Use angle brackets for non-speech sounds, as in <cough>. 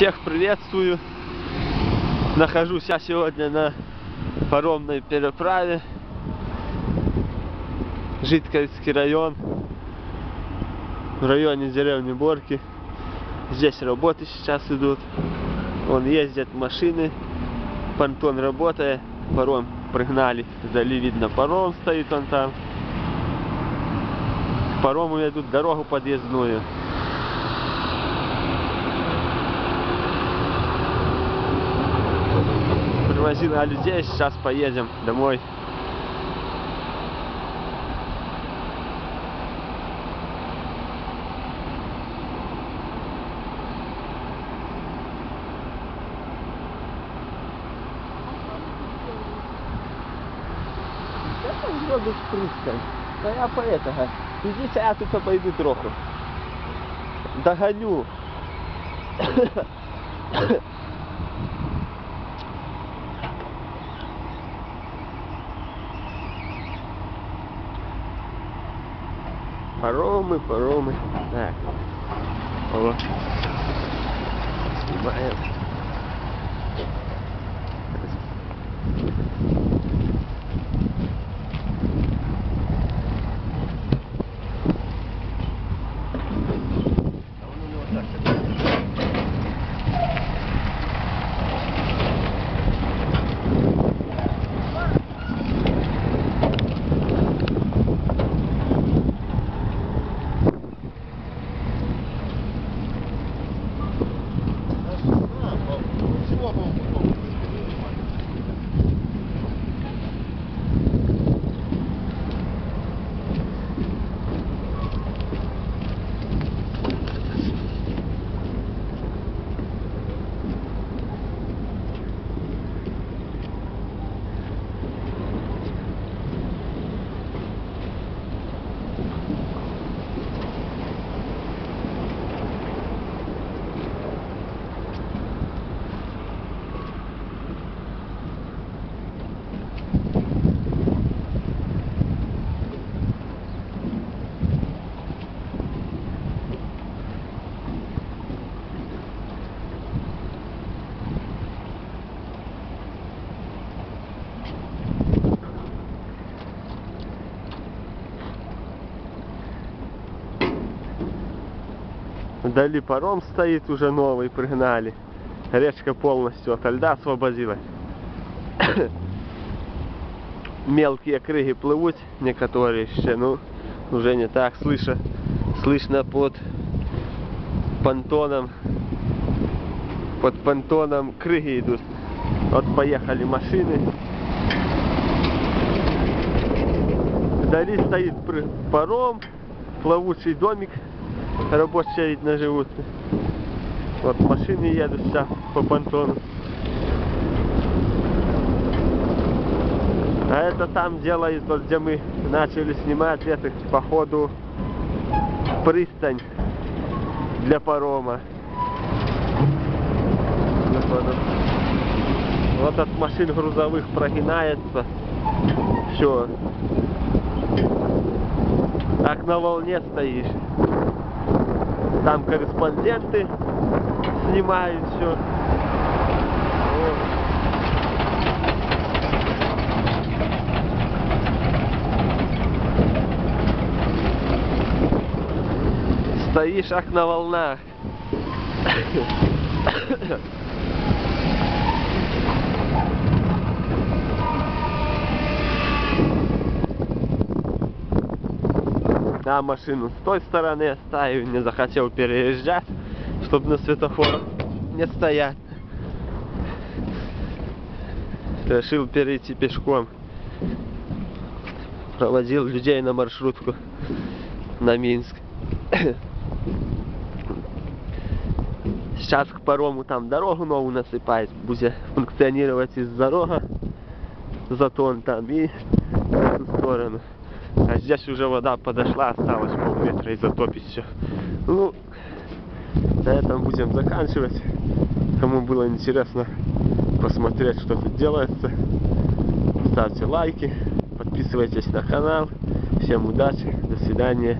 Всех приветствую. Нахожусь я сегодня на паромной переправе. Житковицкий район. В районе деревни Борки. Здесь работы сейчас идут. Вон ездят машины. Понтон работает. Паром пригнали. Вдали видно паром стоит он там. К парому идут дорогу подъездную. Привозила людей, сейчас поедем домой. Зробиш пристань. Та я по этого. Ідіть, а я тут пойду трохи. Догоню. Паромы, паромы. Так. О. Снимаем. Вдали паром стоит уже новый, пригнали. Речка полностью от льда освободилась. <coughs> Мелкие крыги плывут, некоторые еще, ну, уже не так слышно. Слышно под понтоном. Под понтоном крыги идут. Вот поехали машины. Вдали стоит паром, плавучий домик рабочие видно живут. Вот машины едут сейчас по понтону. А это там вот где мы начали снимать, это походу пристань. Для парома. Вот от машин грузовых прогинается. Все. Так на волне стоишь. Там корреспонденты снимают все. Стоишь как на волнах. А машину с той стороны оставил, не захотел переезжать, чтобы на светофор не стоять. Решил перейти пешком. Проводил людей на маршрутку на Минск. <coughs> Сейчас к парому там дорогу новую насыпать, будет функционировать из дорога, затон там и в эту сторону. А здесь уже вода подошла, осталось полметра и затопить все. Ну, на этом будем заканчивать. Кому было интересно посмотреть, что тут делается, ставьте лайки, подписывайтесь на канал. Всем удачи, до свидания.